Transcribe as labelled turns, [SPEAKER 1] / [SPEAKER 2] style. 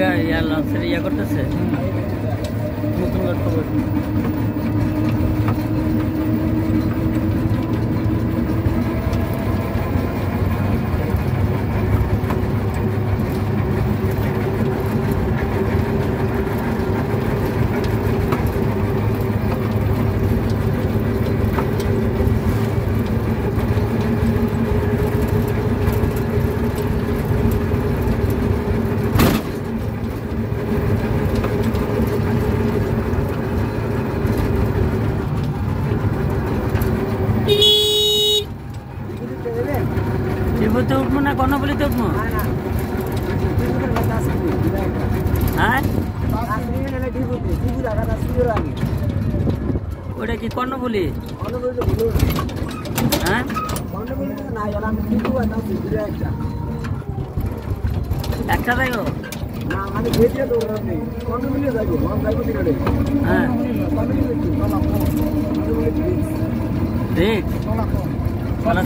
[SPEAKER 1] ইয়া লঞ্চের ইয়া করতেছে? নতুন খবর। না কর্ণপল্লিতে উঠবো হ্যাঁ? ওটা কি কর্ণপল্লি হ্যাঁ? একটা দেখো হ্যাঁ। मला